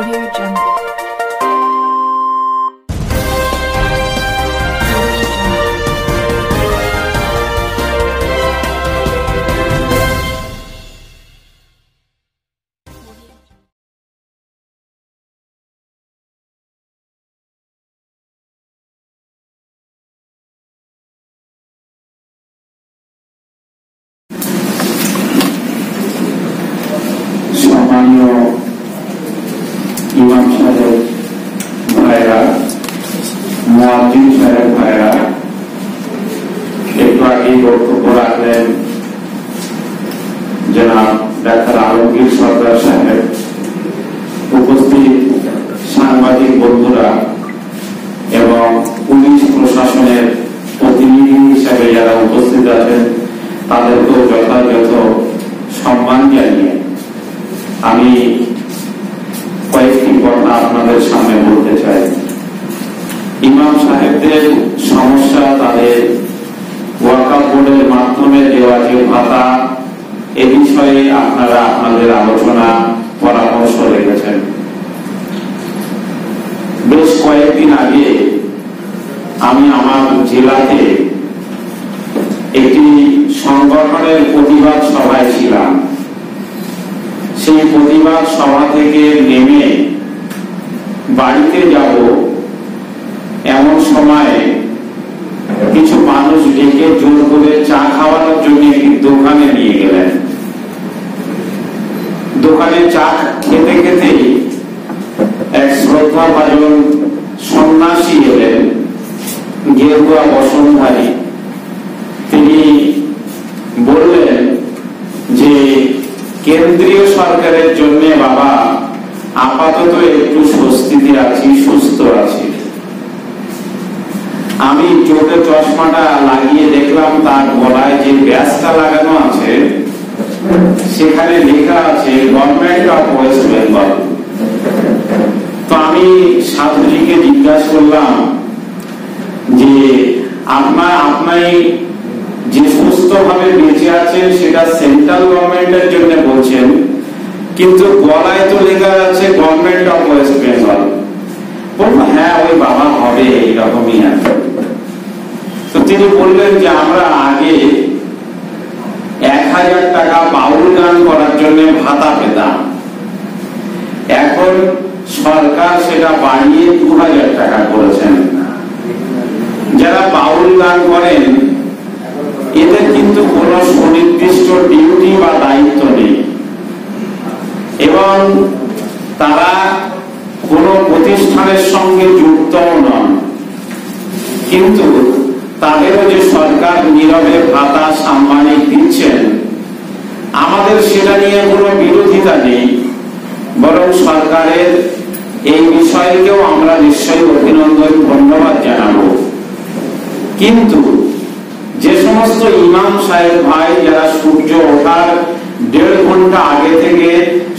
Audio Jungle. Doctor Alamgir Sarkar সাহেব, উপস্থিত সাংবাদিক বন্ধুরা এবং পুলিশ প্রশাসনের প্রতিনিধি হিসাবে যারা উপস্থিত আছেন, তাদেরকেও যথাযথ সম্মান জানিয়ে আমি কয়েকটি কথা আপনাদের সামনে বলতে চাই। ইমাম সাহেবদের সমস্যা তাদের ওয়াকাফ বোর্ডের মাধ্যমে দেওয়া যে ভাতা এ বিষয়ে আপনারা আপনাদের আলোচনা, পরামর্শ রেখেছেন। বেশ কয়েকদিন আগে আমি আমার জেলাতে একটি সংগঠনের প্রতিবাদ সভায় ছিলাম। সেই প্রতিবাদ সভা থেকে নেমে বাড়িতে যাব, এমন সময় কিছু মানুষ ডেকে জোর করে চা খাওয়ানোর জন্য একটি দোকানে নিয়ে গেলেন। দোকানে চা খেতে খেতে এক শ্রদ্ধা ভাজন সন্ন্যাসী এলেন, গেরুয়া বসনধারী তিনি বললেন যে, কেন্দ্রীয় সরকারের জন্য বাবা, আপাতত একটু স্বস্তিতে আছি, সুস্থ আছি। আমি চোখে চশমাটা লাগিয়ে দেখলাম তার গলায় যে ব্যাসটা লাগানো আছে সেখানে লেখা আছে গভর্নমেন্ট অফ ওয়েস্ট বেঙ্গল তো আমি সাধুজিকে জিজ্ঞাসা করলাম যে আপনার আপনাই যে সুস্থ ভাবে বেঁচে আছেন, সেটা সেন্ট্রাল গভর্নমেন্টের জন্য বলছেন, কিন্তু গলায় তো লেখা আছে গভর্নমেন্ট অফ ওয়েস্ট বেঙ্গল বলব হ্যাঁ ওই বাবা হবে, এইরকমই আছে তো তিনি বললেন যে, আমরা আগে এক হাজার টাকা বাউল গান করার জন্য ভাতা পেতাম। এখন সরকার সেটা বাড়িয়ে দু হাজার টাকা করেছেন। যারা বাউল গান করেন, এদের কিন্তু কোন সুনির্দিষ্ট ডিউটি বা দায়িত্ব নেই। এবং তারা কোন প্রতিষ্ঠানের সঙ্গে যুক্তও নন। কিন্তু তাদেরও যে সরকার নীরবে ভাতা সাম্মানিক দিচ্ছেন, আমাদের সেটা নিয়ে কোনো বিরোধিতা নেই। বরং সরকারের এই বিষয়কেও আমরা নিশ্চয়ই অভিনন্দন, ধন্যবাদ জানাব। কিন্তু যে সমস্ত ইমাম সাহেব ভাই, যারা সূর্য ওঠার দেড় ঘণ্টা আগে থেকে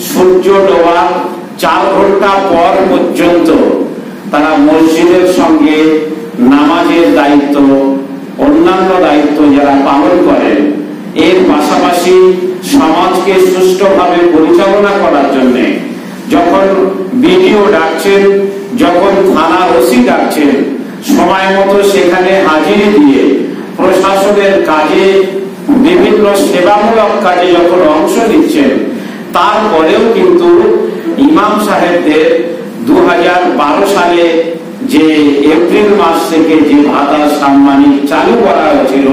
সূর্য ডোবার চার ঘণ্টা পর পর্যন্ত তারা মসজিদের সঙ্গে নামাজের দায়িত্ব, অন্যান্য দায়িত্ব যারা পালন করেন এর পাশাপাশি সমাজকে সুষ্ঠুভাবে পরিচালনা করার জন্য যখন বিডিও ডাকছেন, যখন থানার ওসি ডাকছেন, সময় মতো সেখানে হাজিরি দিয়ে প্রশাসনের কাজে বিভিন্ন সেবামূলক কাজে যখন অংশ নিচ্ছেন, তারপরেও কিন্তু ইমাম সাহেবদের দু হাজার বারো সালে যে এপ্রিল মাস থেকে যে ভাতা সাম্মানিক চালু করা হয়েছিল,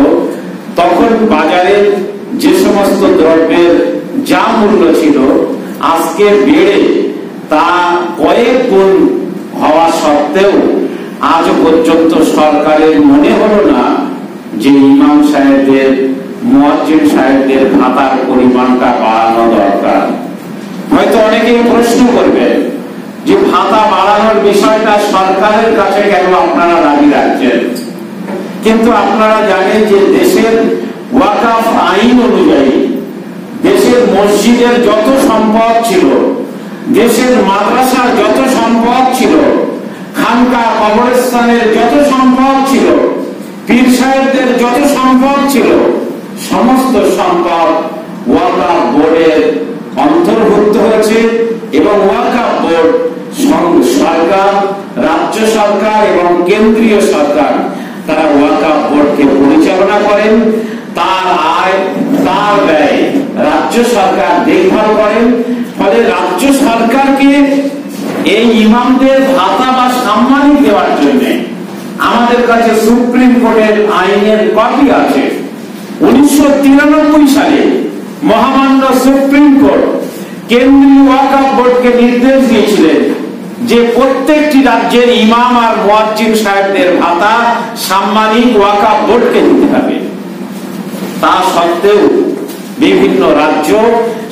তখন বাজারে যে সমস্ত দ্রব্যের যা মূল্য ছিল, আজকে বেড়ে তা কয়েক গুণ হওয়া সত্ত্বেও আজ পর্যন্ত সরকারের মনে হলো না যে ইমাম সাহেবদের, মুয়াজ্জিন সাহেবদের ভাতার পরিমাণটা বাড়ানো দরকার। হয়তো অনেকেই প্রশ্ন করবে যে ভাতা বাড়ানোর বিষয়টা সরকারের কাছে কেন আপনারা দাবি রাখছেন? কিন্তু আপনারা জানেন যে দেশের ওয়াকাফ আইন অনুযায়ী দেশের মসজিদের যত সম্পদ ছিল, দেশের মাদ্রাসার যত সম্পদ ছিল, খানকা কবরস্থানের যত সম্পদ ছিল, পীর সাহেবদের যত সম্পদ ছিল, সমস্ত সম্পদ ওয়াকাফ বোর্ডের অন্তর্ভুক্ত হয়েছে এবং ওয়াকাফ বোর্ড সরকার, রাজ্য সরকার এবং কেন্দ্রীয় সরকার, তারা ওয়াকাফ বোর্ডকে পরিচালনা করেন, তার আয়, তার ব্যয় রাজ্য সরকার দেখভাল করেন, ফলে রাজ্য সরকারকে এই ইমামদের ভাতা বা সম্মানী দেওয়ার জন্য আমাদের কাছে সুপ্রিম কোর্টের আইনের কপি আছে। উনিশশো তিরানব্বই সালে মহামান্য সুপ্রিম কোর্ট কেন্দ্রীয় ওয়াকাফ বোর্ডকে নির্দেশ দিয়েছিলেন যে প্রত্যেকটি রাজ্যের ইমাম আর মুয়াজ্জিন সাহেবদের ভাতা সাম্মানিক ওয়াকাফ বোর্ডকে দিতে হবে। তা সত্ত্বেও বিভিন্ন রাজ্য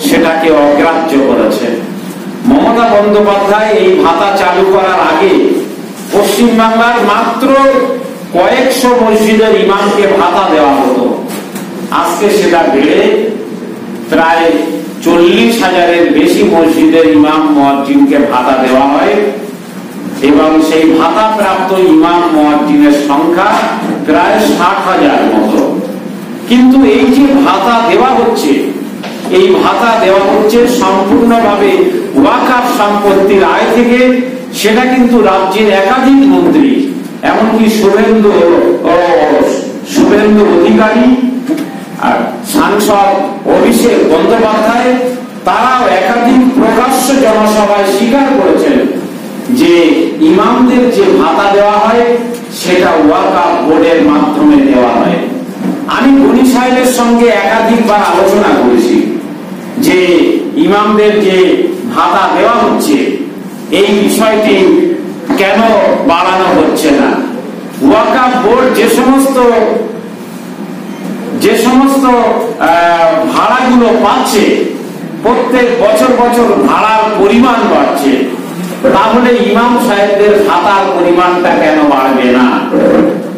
সেটাকে অগ্রাহ্য করেছে। মমতা বন্দ্যোপাধ্যায় এই ভাতা চালু করার আগে পশ্চিমবাংলার মাত্র কয়েকশো মসজিদের ইমামকে ভাতা দেওয়া হতো। আজকে সেটা বেড়ে প্রায় চল্লিশ হাজারের বেশি মসজিদের ইমাম মুয়াজ্জিনকে ভাতা দেওয়া হয় এবং সেই ভাতা প্রাপ্ত ইমাম সংখ্যা প্রায় ষাট হাজার মতো। কিন্তু এই যে ভাতা দেওয়া হচ্ছে, এই ভাতা দেওয়া হচ্ছে সম্পূর্ণভাবে ওয়াকাফ সম্পত্তির আয় থেকে, সেটা কিন্তু রাজ্যের একাধিক মন্ত্রী, এমনকি শুভেন্দু শুভেন্দু অধিকারী আর সাংসদ অভিষেক বন্দ্যোপাধ্যায়, তারাও একাধিক প্রকাশ্য জনসভায় স্বীকার করেছেন যে ইমামদের যে ভাতা দেওয়া হয়, সেটা ওয়াকাফ বোর্ডের মাধ্যমে দেওয়া হয়। আমি গনি সাহেবের সঙ্গে একাধিকবার আলোচনা করেছি যে ইমামদের যে ভাতা দেওয়া হচ্ছে, এই বিষয়টি কেন বাড়ানো হচ্ছে না? ওয়াকাফ বোর্ড যে সমস্ত যে সমস্ত ভাড়াগুলো পাচ্ছে প্রত্যেক বছর বছর ভাড়ার পরিমাণ বাড়ছে, তাহলে ইমাম সাহেবদের ভাতার পরিমাণটা কেন বাড়বে না?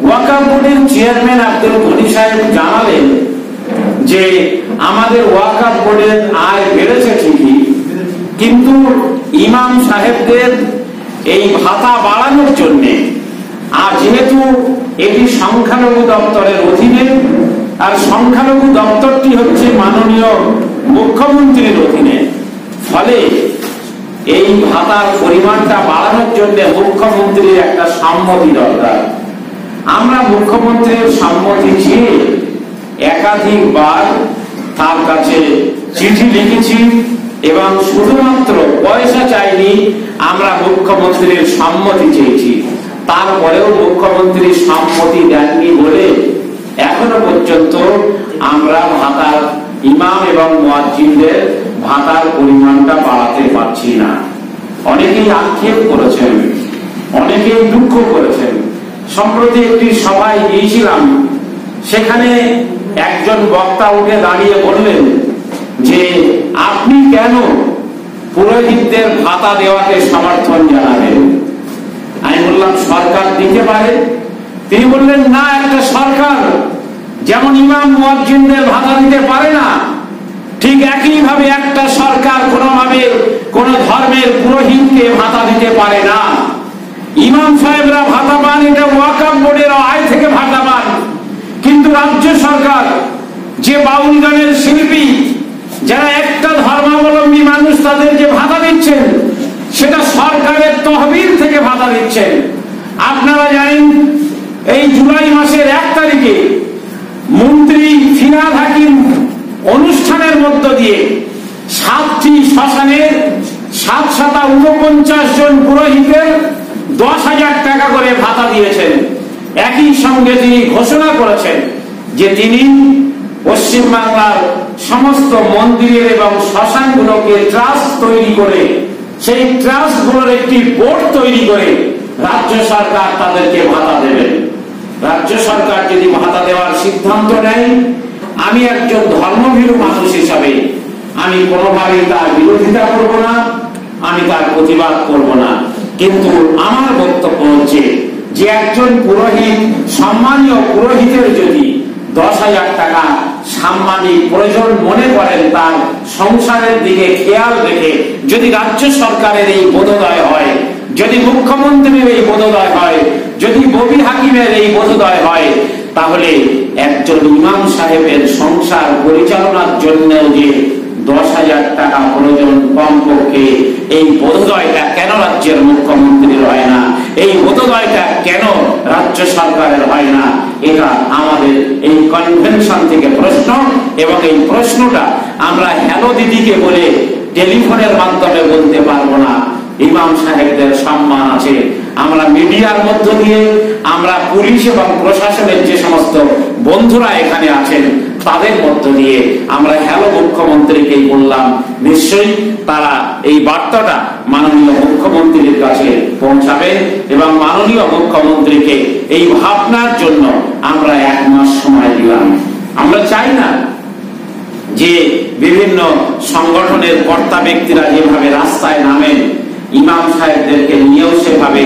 ওয়াকাফ বোর্ডের চেয়ারম্যান আব্দুল গনি সাহেব জানালেন যে, আমাদের ওয়াকাফ বোর্ডের আয় বেড়েছে ঠিকই, কিন্তু ইমাম সাহেবদের এই ভাতা বাড়ানোর জন্য, আর যেহেতু এটি সংখ্যালঘু দপ্তরের অধীনে আর সংখ্যালঘু দপ্তরটি হচ্ছে মাননীয় মুখ্যমন্ত্রীর অধীনে। ফলে এই ভাতার পরিমাণটা বাড়ানোর জন্য মুখ্যমন্ত্রীর একটা সম্মতি দরকার। আমরা মুখ্যমন্ত্রীর সম্মতি চেয়ে একাধিকবার তার কাছে চিঠি লিখেছি এবং শুধুমাত্র পয়সা চাইনি আমরা মুখ্যমন্ত্রীর সম্মতি চেয়েছি। তারপরেও মুখ্যমন্ত্রী সম্মতি দেননি বলে এখনও পর্যন্ত আমরা ভাতার ইমাম এবং মুয়াজ্জিনদের ভাতার পরিমাণটা বাড়াতে পারছি না। অনেকেই আক্ষেপ করেছেন, অনেকেই দুঃখ করেছেন। সম্প্রতি একটি সভায় গিয়েছিলাম, সেখানে একজন বক্তা উঠে দাঁড়িয়ে বললেন যে, আপনি কেন পুরোহিতদের ভাতা দেওয়াকে সমর্থন জানাবেন? আমি বললাম, সরকার দিতে পারে? তিনি বললেন, না, একটা সরকার যেমন ইমাম মুয়াজ্জিনদের ভাতা দিতে পারে না, ঠিক একই ভাবে একটা সরকার কোনোভাবে কোন ধর্মের পুরোহিতকে ভাতা দিতে পারে না। ইমাম সাহেবরা ভাতা পান, এটা ওয়াকাম বোর্ডের আয় থেকে ভাতা পান। কিন্তু রাজ্য সরকার, যে বাউল গানের শিল্পী, যারা একটা ধর্মাবলম্বী মানুষ তাদের যে ভাতা দিচ্ছেন, সেটা সরকারের তহবিল থেকে ভাতা দিচ্ছেন। আপনারা জানেন, এই জুলাই মাসের এক তারিখে মন্ত্রী ফিনাল হাকিম অনুষ্ঠানের মধ্য দিয়ে সাতটি শ্মশানের সাত সাতা উনপঞ্চাশ জন পুরোহিতের দশ হাজার টাকা করে ভাতা দিয়েছেন। একই সঙ্গে তিনি ঘোষণা করেছেন যে তিনি পশ্চিমবাংলার সমস্ত মন্দিরের এবং শ্মশানগুলোকে ট্রাস্ট তৈরি করে, সেই ট্রাস্টগুলোর একটি বোর্ড তৈরি করে রাজ্য সরকার তাদেরকে ভাতা দেবেন। রাজ্য সরকার যদি ভাতা দেওয়ার সিদ্ধান্ত নেয়, আমি একজন ধর্মভীরু মানুষ হিসাবে আমি কোনোভাবেই তার বিরোধিতা করব না, আমি তার প্রতিবাদ করব না। কিন্তু আমার বক্তব্য হচ্ছে যে একজন পুরোহিত, সম্মানীয় পুরোহিতের যদি দশ হাজার টাকা সাম্মানিক প্রয়োজন মনে করেন, তার সংসারের দিকে খেয়াল রেখে যদি রাজ্য সরকারের এই বোধোদয় হয়, যদি মুখ্যমন্ত্রীর এই বোধোদয় হয় যদি ববি হাকিমের এই বোধোদয় হয়, তাহলে একজন ইমাম সাহেবের সংসার পরিচালনার জন্য যে দশ হাজার টাকা প্রয়োজন কমপক্ষে, এই বোধোদয়টা কেন রাজ্যের মুখ্যমন্ত্রীর হয় না? এই বোধোদয়টা কেন রাজ্য সরকারের হয় না? এটা আমাদের এই কনভেনশন থেকে প্রশ্ন, এবং এই প্রশ্নটা আমরা হ্যালো দিদিকে বলে টেলিফোনের মাধ্যমে বলতে পারব না। ইমাম সাহেবদের সম্মান আছে আমরা মিডিয়ার মধ্য দিয়ে, আমরা পুলিশ এবং প্রশাসনের যে সমস্ত বন্ধুরা এখানে আছেন, তাদের মধ্য দিয়ে আমরা হ্যালো মুখ্যমন্ত্রীকেই বললাম, নিশ্চয়ই তারা এই বার্তাটা মাননীয় মুখ্যমন্ত্রীর কাছে পৌঁছাবে এবং মাননীয় মুখ্যমন্ত্রীকে এই ভাবনার জন্য আমরা এক মাস সময় দিলাম। আমরা চাই না যে বিভিন্ন সংগঠনের কর্তা ব্যক্তিরা যেভাবে রাস্তায় নামেন ইমাম সাহেবদেরকে নিয়েও সেভাবে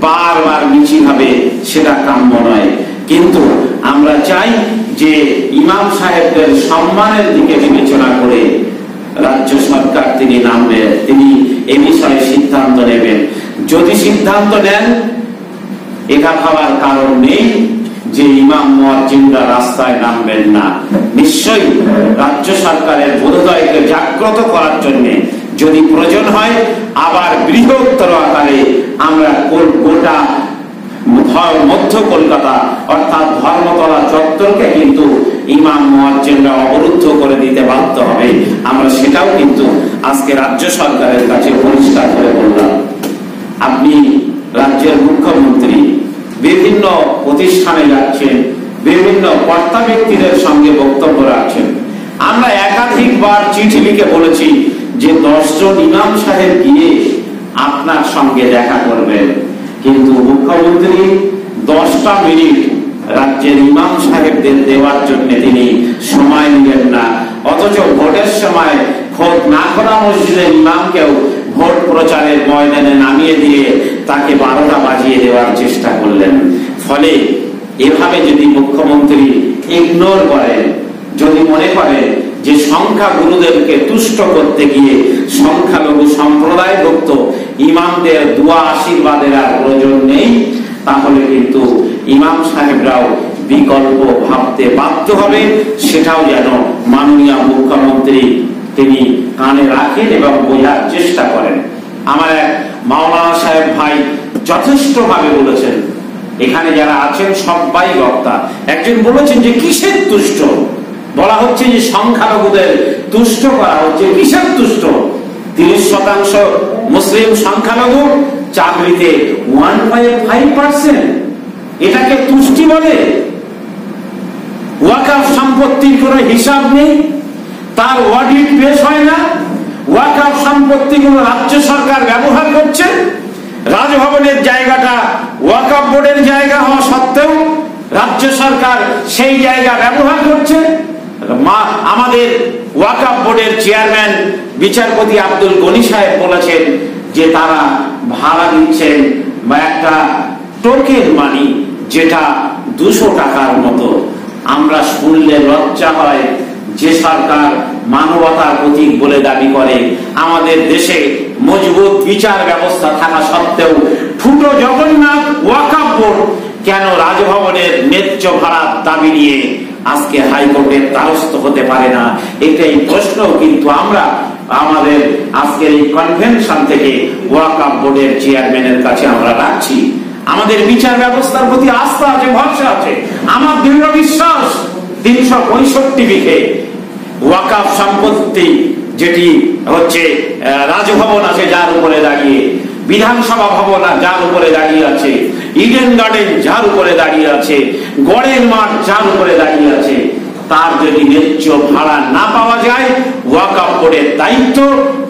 বারবার মিছিল হবে সেটা কাম্য নয়। কিন্তু আমরা চাই যে ইমাম সাহেবদের সম্মানের দিকে বিবেচনা করে রাজ্য সরকার তিনি নামবেন তিনি এ বিষয়ে সিদ্ধান্ত নেবেন। যদি সিদ্ধান্ত নেন এটা ভাবার কারণ নেই যে ইমাম মুয়াজ্জিনরা রাস্তায় নামবেন না। নিশ্চয়ই রাজ্য সরকারের বোধোদয়কে জাগ্রত করার জন্য যদি প্রয়োজন হয়, আবার বৃহত্তর আকারে আমরা গোটা মধ্য কলকাতা অর্থাৎ ধর্মতলা চত্বরকে কিন্তু ইমাম মুয়াজ্জিনরা অবরুদ্ধ করে দিতে বাধ্য হবে। আমরা সেটাও কিন্তু আজকে রাজ্য সরকারের কাছে পরিষ্কার করে বললাম। আপনি রাজ্যের মুখ্যমন্ত্রী, বিভিন্ন প্রতিষ্ঠানে যাচ্ছেন, বিভিন্ন কর্তা ব্যক্তিদের সঙ্গে বক্তব্য রাখছেন। আমরা একাধিকবার চিঠি লিখে বলেছি যে দশজন ইমাম সাহেব গিয়ে আপনার সঙ্গে দেখা করবেন। কিন্তু মুখ্যমন্ত্রী দশটা মিনিট রাজ্যের ইমাম সাহেবদের দেওয়ার জন্য তিনি সময় নিলেন না। অথচ ভোটের সময় খোদ না করা মসজিদের ইমামকেও ভোট প্রচারের ময়দানে নামিয়ে দিয়ে তাকে বারোটা বাজিয়ে দেওয়ার চেষ্টা করলেন। ফলে এভাবে যদি মুখ্যমন্ত্রী ইগনোর করেন, যদি মনে করেন যে সংখ্যা গুরুদেরকে তুষ্ট করতে গিয়ে সংখ্যালঘু সম্প্রদায়ভুক্ত ইমামদের দুয়া আশীর্বাদের আর প্রয়োজন নেই, তাহলে কিন্তু ইমাম সাহেবরাও বিকল্প ভাবতে বাধ্য হবে। সেটাও যেন মাননীয় মুখ্যমন্ত্রী তিনি কানে রাখেন এবং বোঝার চেষ্টা করেন। আমার এক মাওলানা সাহেব ভাই যথেষ্ট ভাবে বলেছেন, এখানে যারা আছেন সবাই বক্তা, একজন বলেছেন যে কিসের তুষ্ট? বলা হচ্ছে যে সংখ্যালঘুদের তুষ্ট করা হচ্ছে, কিসের তুষ্ট? তিরিশ শতাংশ মুসলিম সংখ্যালঘু চাকরিতে ওয়ান পয়েন্ট ফাইভ পার্সেন্ট এটাকে তুষ্টি বলে। ওয়াকাফ সম্পত্তির কোনো হিসাব নেই, তার অডিট পেশ হয় না। ওয়াকাফ সম্পত্তিগুলো রাজ্য সরকার ব্যবহার করছে, রাজভবনের জায়গাটা ওয়াকাফ বোর্ডের জায়গা হওয়া সত্ত্বেও রাজ্য সরকার সেই জায়গা ব্যবহার করছে। মা, আমাদের ওয়াকাফ বোর্ডের চেয়ারম্যান বিচারপতি আব্দুল গনি সাহেব বলেছেন যে তারা ভাড়া দিচ্ছেন বা একটা টোকেন মানি যেটা দুশো টাকার মতো। আমরা শুনলে লজ্জা হয় যে সরকার মানবতার প্রতীক বলে দাবি করে। আমাদের দেশে মজবুত বিচার ব্যবস্থা থাকা সত্ত্বেও ফুটো জগন্নাথ ওয়াকাপ বোর্ড কেন রাজভবনের ন্যায্য ভাড়ার দাবি নিয়ে আজকে হাইকোর্টের দ্বারস্থ হতে পারে না। এটাই প্রশ্ন কিন্তু আমরা আমাদের আজকের এই কনভেনশন থেকে ওয়াকাপ বোর্ডের চেয়ারম্যানের কাছে আমরা রাখছি। আমাদের বিচার ব্যবস্থার প্রতি আস্থা আছে, ভরসা আছে। আমার দৃঢ় বিশ্বাস তিনশো পঁয়ষট্টি বিঘে ওয়াকাফ সম্পত্তি যেটি হচ্ছে রাজভবন আছে যার উপরে দাঁড়িয়ে, বিধানসভা ভবন যার উপরে দাঁড়িয়ে আছে ইডেন গার্ডেন যার উপরে দাঁড়িয়ে আছে, গড়ের মাঠ যার উপরে দাঁড়িয়ে আছে, তার যদি ন্যায্য ভাড়া না পাওয়া যায় ওয়াকাফ বোর্ডের দায়িত্ব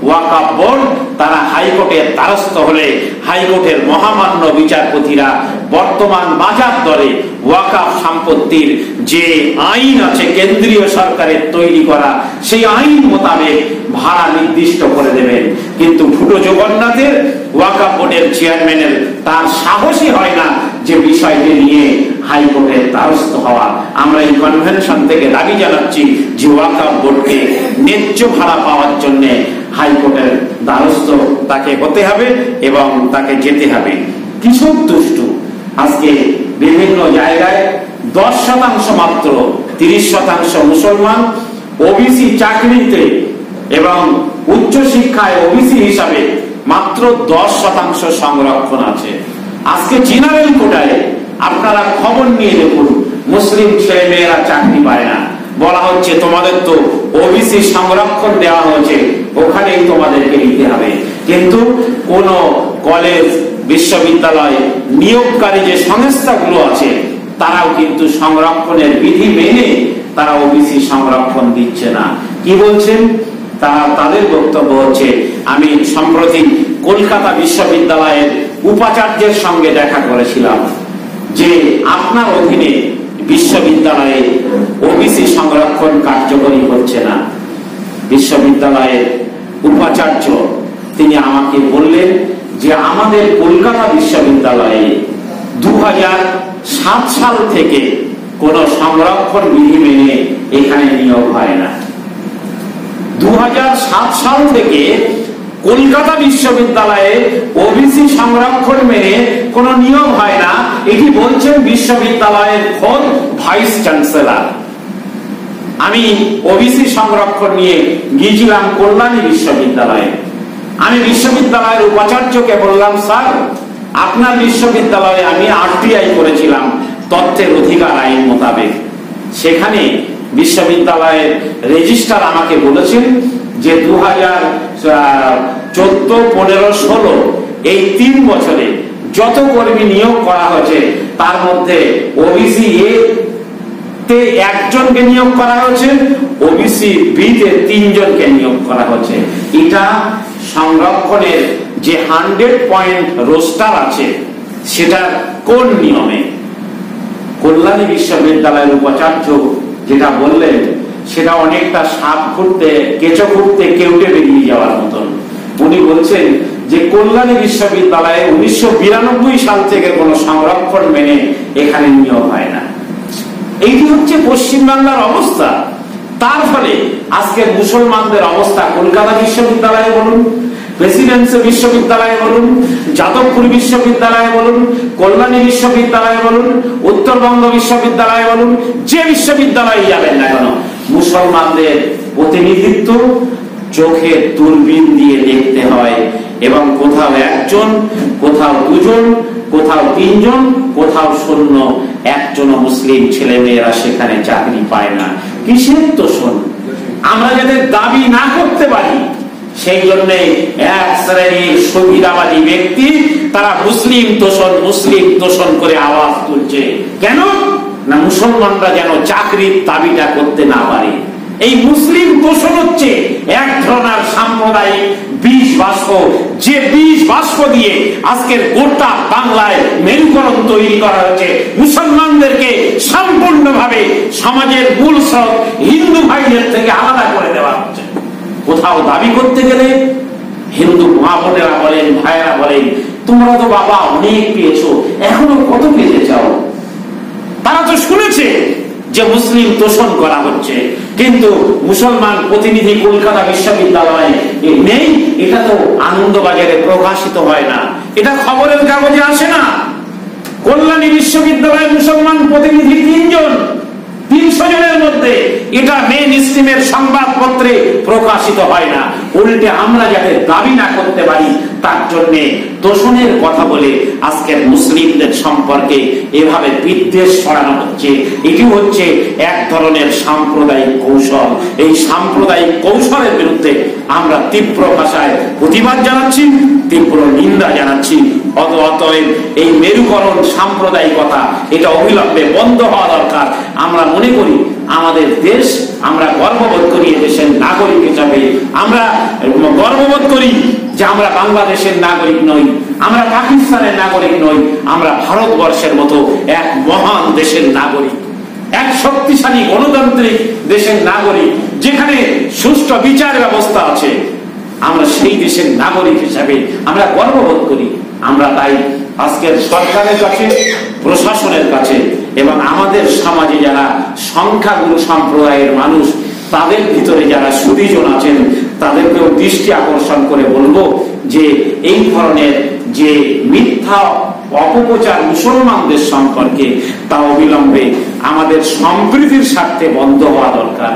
ওয়াকাফ বোর্ড তারা হাইকোর্টের দ্বারস্থ হলে হাইকোর্টের মহামান্য বিচারপতিরা বর্তমান বাজার দরে ওয়াকাফ সম্পত্তির যে আইন আছে কেন্দ্রীয় সরকারের তৈরি করা, সেই আইন মোতাবেক ভাড়া নির্দিষ্ট করে দেবেন। কিন্তু ফুটো জগন্নাথের ওয়াকাফ বোর্ডের চেয়ারম্যানের তার সাহসী হয় না যে বিষয়টি নিয়ে হাইকোর্টের দ্বারস্থ হওয়া। আমরা এই কনভেনশন থেকে দাবি জানাচ্ছি যে ওয়াকাফ বোর্ডকে ন্যায্য ভাড়া পাওয়ার জন্য হাইকোর্টের দ্বারস্থ তাকে হতে হবে এবং তাকে যেতে হবে। কিছু দুষ্টু, আজকে বিভিন্ন জায়গায় দশ শতাংশ মাত্র, তিরিশ শতাংশ মুসলমান ওবিসি চাকরিতে এবং উচ্চ শিক্ষায় ওবিসি হিসাবে মাত্র দশ শতাংশ সংরক্ষণ আছে। আজকে জেনারেল কোটায় আপনারা খবর নিয়ে দেখুন, মুসলিম ছেলে মেয়েরা চাকরি পায় না। বলা হচ্ছে, তোমাদের তো ওবিসি সংরক্ষণ দেওয়া হয়েছে, ওখানেই তোমাদেরকে নিতে হবে। কিন্তু কোন কলেজ, বিশ্ববিদ্যালয় নিয়োগকারী যে সংস্থাগুলো আছে, তারাও কিন্তু সংরক্ষণের বিধি মেনে তারা ওবিসি সংরক্ষণ দিচ্ছে না। কি বলছেন? তারা, তাদের বক্তব্য হচ্ছে, আমি সম্প্রতি কলকাতা বিশ্ববিদ্যালয়ের উপাচার্যের সঙ্গে দেখা করেছিলাম, যে আপনার অধীনে বিশ্ববিদ্যালয়ে ওবিসি সংরক্ষণ কার্যকরী হচ্ছে না। বিশ্ববিদ্যালয়ের উপাচার্য তিনি আমাকে বললেন যে আমাদের কলকাতা বিশ্ববিদ্যালয়ে দু হাজার সাত সাল থেকে কোন সংরক্ষণ বিধি মেনে এখানে নিয়োগ হয় না। দু হাজার সাত সাল থেকে কলকাতা বিশ্ববিদ্যালয়ে ওবিসি সংরক্ষণ মেনে কোন নিয়ম হয় না। এটি বলছেন বিশ্ববিদ্যালয়ের খোদ ভাইস চ্যান্সেলর। আমি ওবিসি সংরক্ষণ নিয়ে গিয়েছিলাম কল্যাণী বিশ্ববিদ্যালয়ে। আমি বিশ্ববিদ্যালয়ের উপাচার্যকে বললাম, স্যার, আপনার বিশ্ববিদ্যালয়ে আমি আরটিআই করেছিলাম, তথ্যের অধিকার আইন মোতাবেক। সেখানে বিশ্ববিদ্যালয়ের রেজিস্ট্রার আমাকে বলেছেন যে দু হাজার চোদ্দ, পনেরো, ষোলো, এই তিন বছরে যত কর্মী নিয়োগ করা হয়েছে, তার মধ্যে ওবিসি এ তে একজনকে নিয়োগ করা হয়েছে ওবিসি বি তে তিনজনকে নিয়োগ করা হয়েছে। এটা সংরক্ষণের যে হান্ড্রেড পয়েন্ট রোস্টার আছে সেটা কোন নিয়মে? কল্যাণী বিশ্ববিদ্যালয়ের উপাচার্য যেটা বললেন সেটা অনেকটা সাপ ঘুরতে কেঁচো ঘুরতে কেউটে বেরিয়ে যাওয়ার মতন। উনি বলছেন যে কল্যাণী বিশ্ববিদ্যালয়ে উনিশশো সাল থেকে কোন সংরক্ষণ মেনে এখানে নিয়োগ হয় না। এইটি হচ্ছে পশ্চিমবাংলার অবস্থা। তার ফলে আজকে মুসলমানদের অবস্থা কলকাতা বিশ্ববিদ্যালয়ে বলুন প্রেসিডেন্সি বিশ্ববিদ্যালয়ে বলুন, যাদবপুর বিশ্ববিদ্যালয়ে বলুন, কল্যাণী বিশ্ববিদ্যালয়ে বলুন, উত্তরবঙ্গ বিশ্ববিদ্যালয়ে বলুন, যে বিশ্ববিদ্যালয়ে যাবেন না কেন মুসলমানদের প্রতিনিধিত্ব চোখে দূরবীন দিয়ে দেখতে হয় এবং কোথাও একজন, কোথাও দুজন, কোথাও তিনজন, কোথাও শূন্য একজন মুসলিম ছেলে মেয়েরা সেখানে চাকরি পায় না। কিসের তো শোন আমরা যাদের দাবি না করতে পারি, সেই জন্য এক শ্রেণির সুবিধাবাদী ব্যক্তি, তারা মুসলিম তোষণ মুসলিম তোষণ করে আওয়াজ তুলছে। কেন? না মুসলমানরা যেন চাকরির দাবিটা করতে না পারে। এই মুসলিম তোষণ হচ্ছে এক ধরনের সাম্প্রদায়িক বিষ বাষ্প। যে বিষ বাষ্প দিয়ে আজকের গোটা বাংলায় মেরুকরণ তৈরি করা হয়েছে, মুসলমানদেরকে সম্পূর্ণভাবে সমাজের মূল স্রোত হিন্দু ভাইদের থেকে আলাদা করে দেওয়া হচ্ছে। কোথাও দাবি করতে গেলে হিন্দু মা বোনেরা বলেন, ভাইয়েরা বলেন, তোমরা তো বাবা অনেক পেয়েছ, এখনও কত পেতে চাও? তারা তো শুনেছে যে মুসলিম তোষণ করা হচ্ছে। কিন্তু মুসলমান প্রতিনিধি কলকাতা বিশ্ববিদ্যালয়ে নেই। এটা তো আনন্দবাজারে প্রকাশিত হয় না। এটা খবরের কাগজে আসে না। কল্যাণী বিশ্ববিদ্যালয়ে মুসলমান প্রতিনিধি তিনজন, তিনশো জনের মধ্যে এটা মেন স্ট্রিমের সংবাদপত্রে প্রকাশিত হয় না। উল্টে আমরা যাতে দাবি না করতে পারি তার জন্য দোষণের কথা বলে আজকের মুসলিমদের সম্পর্কে এভাবে বিদ্বেষ ছড়ানো হচ্ছে। এটি হচ্ছে এক ধরনের সাম্প্রদায়িক কৌশল। এই সাম্প্রদায়িক কৌশলের বিরুদ্ধে আমরা তীব্র ভাষায় প্রতিবাদ জানাচ্ছি, তীব্র নিন্দা জানাচ্ছি। অত অতএব এই মেরুকরণ সাম্প্রদায়িকতা, এটা অবিলম্বে বন্ধ হওয়া দরকার। আমরা মনে করি আমাদের দেশ, আমরা গর্ববোধ করি দেশের নাগরিক হিসাবে। আমরা গর্ববোধ করি যে আমরা বাংলাদেশের নাগরিক নই, আমরা পাকিস্তানের নাগরিক নই, আমরা ভারতবর্ষের মতো এক মহান দেশের নাগরিক, এক শক্তিশালী গণতান্ত্রিক দেশের নাগরিক, যেখানে সুষ্ঠু বিচার ব্যবস্থা আছে। আমরা সেই দেশের নাগরিক হিসাবে আমরা গর্ববোধ করি। আমরা তাই আজকের সরকারের কাছে, প্রশাসনের কাছে এবং আমাদের সমাজে যারা সংখ্যাগুরু সম্প্রদায়ের মানুষ তাদের ভিতরে যারা সুদীজন আছেন, তাদেরকেও দৃষ্টি আকর্ষণ করে বলব যে এই ধরনের যে মিথ্যা অপপ্রচার মুসলমানদের সম্পর্কে তা অবিলম্বে আমাদের সম্প্রীতির স্বার্থে বন্ধ হওয়া দরকার।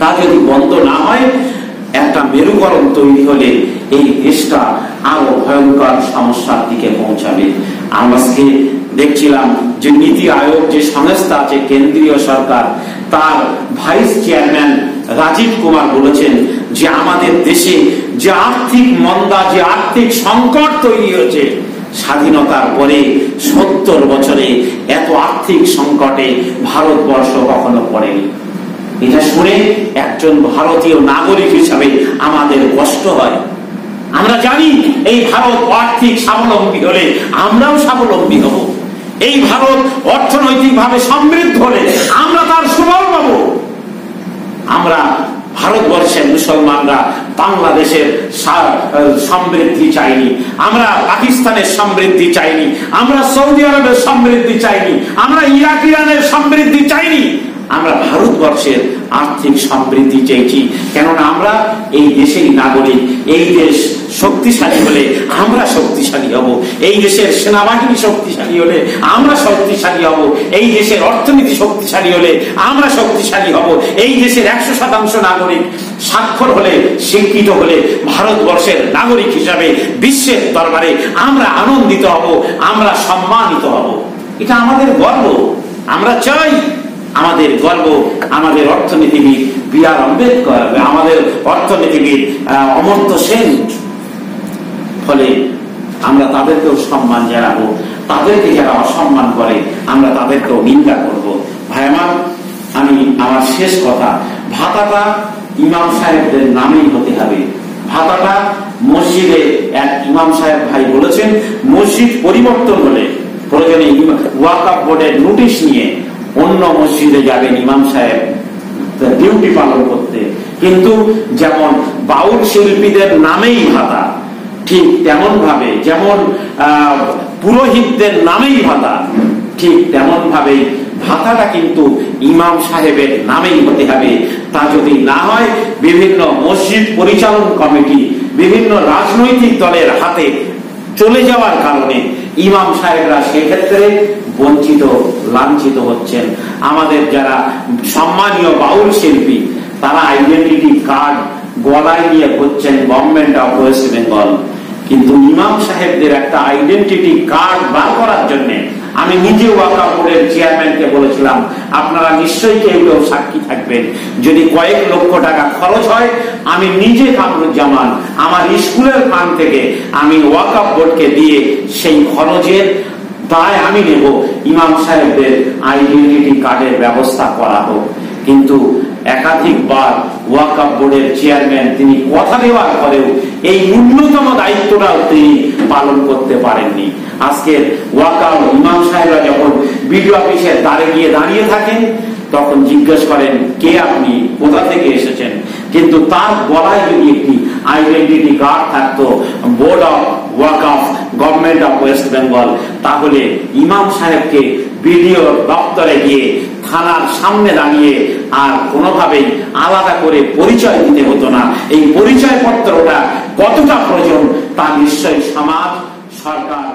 তা যদি বন্ধ না হয়, একটা মেরুকরণ তৈরি হলে এই দেশটা আরও ভয়ঙ্কর সমস্যার দিকে পৌঁছাবে। আজকে দেখছিলাম যে নীতি আয়োগ যে সংস্থা আছে, কেন্দ্রীয় সরকার তার ভাইস চেয়ারম্যান রাজীব কুমার বলেছেন যে আমাদের দেশে যে আর্থিক মন্দা, যে আর্থিক সংকট তৈরি হয়েছে, স্বাধীনতার পরে সত্তর বছরে এত আর্থিক সংকটে ভারতবর্ষ কখনো পড়েনি। এটা শুনে একজন ভারতীয় নাগরিক হিসাবে আমাদের কষ্ট হয়। আমরা জানি এই ভারত আর্থিক স্বাবলম্বী হলে আমরাও স্বাবলম্বী হব। এই ভারত অর্থনৈতিকভাবে সমৃদ্ধ হলে আমরা তার সুফল পাব আমরা ভারতবর্ষের মুসলমানরা বাংলাদেশের সমৃদ্ধি চাইনি আমরা পাকিস্তানের সমৃদ্ধি চাইনি আমরা সৌদি আরবের সমৃদ্ধি চাইনি আমরা ইরাক, ইরানের সমৃদ্ধি চাইনি আমরা ভারতবর্ষের আর্থিক সমৃদ্ধি চাইছি কেননা আমরা এই দেশেরই নাগরিক। এই দেশ শক্তিশালী হলে আমরা শক্তিশালী হব। এই দেশের সেনাবাহিনী শক্তিশালী হলে আমরা শক্তিশালী হব। এই দেশের অর্থনীতি শক্তিশালী হলে আমরা শক্তিশালী হব। এই দেশের একশো শতাংশ নাগরিক স্বাক্ষর হলে শিক্ষিত হলে ভারতবর্ষের নাগরিক হিসাবে বিশ্বের দরবারে আমরা আনন্দিত হব, আমরা সম্মানিত হব। এটা আমাদের গর্ব। আমরা চাই আমাদের গর্ব, আমাদের অর্থনীতিবিদ বি আর আম্বেদকর, আমাদের অর্থনীতিবিদ অমর্ত্য সেন। ফলে আমরা তাদেরকেও সম্মান জানাব, তাদেরকে যারা অসম্মান করে, আমরা তাদেরকেও নিন্দা করব। ভাই আমার, আমি আমার শেষ কথা, ভাতাটা ইমাম সাহেবদের নামেই হতে হবে। ভাতাটা মসজিদে এক ইমাম সাহেব ভাই বলেছেন, মসজিদ পরিবর্তন হলে প্রয়োজনে ওয়াকাপ বোর্ডের নোটিশ নিয়ে অন্য মসজিদে যাবেন ইমাম সাহেব, ডিউটি পালন করতে। কিন্তু যেমন বাউল শিল্পীদের নামেই ভাতা ঠিক তেমন ভাবে যেমন পুরোহিতদের নামেই ভাতা, ঠিক তেমন ভাবে ভাতাটা কিন্তু ইমাম সাহেবের নামেই হতে হবে। তা যদি না হয়, বিভিন্ন মসজিদ পরিচালন কমিটি, বিভিন্ন রাজনৈতিক দলের হাতে চলে যাওয়ার কারণে ইমাম সাহেবরা সেক্ষেত্রে বঞ্চিত, লাঞ্ছিত হচ্ছেন। আমাদের যারা সম্মানীয় বাউল শিল্পী, তারা আইডেন্টিটি কার্ড গলায় নিয়ে হচ্ছেন গভর্নমেন্ট অফ ওয়েস্ট বেঙ্গল কিন্তু ইমাম সাহেবদের একটা আইডেন্টিটি কার্ড বার করার জন্য আমি নিজে ওয়াকা বোর্ডের চেয়ারম্যানকে বলেছিলাম, আপনারা নিশ্চয়ই কেউ কেউ সাক্ষী থাকবেন। যদি কয়েক লক্ষ টাকা খরচ হয়, আমি নিজে কামরুজ্জামান, আমার স্কুলের ফান্ড থেকে আমি ওয়াকাপ বোর্ডকে দিয়ে সেই খরচের দায় আমি নেব। ইমাম সাহেবদের আইডেন্টিটি কার্ডের ব্যবস্থা করা হোক। কিন্তু একাধিকবার ওয়াকাপ বোর্ডের চেয়ারম্যান তিনি কথা দেওয়ার পরেও এই ন্যূনতম দায়িত্বটাও তিনি পালন করতে পারেননি। আজকের ওয়াকাপ ইমাম সাহেবরা যখন বিডিও অফিসের দ্বারে গিয়ে দাঁড়িয়ে থাকেন, তখন জিজ্ঞেস করেন, কে আপনি? কোথা থেকে এসেছেন? কিন্তু তার গলায় যদি একটি আইডেন্টিটি কার্ড থাকতো, board of work of government of West Bengal তাহলে ইমাম সাহেবকে বিডিও দপ্তরে গিয়ে থানার সামনে দাঁড়িয়ে আর কোনোভাবেই আলাদা করে পরিচয় দিতে হতো না। এই পরিচয় পত্রটা কতটা প্রয়োজন তা নিশ্চয়ই সমাজ, সরকার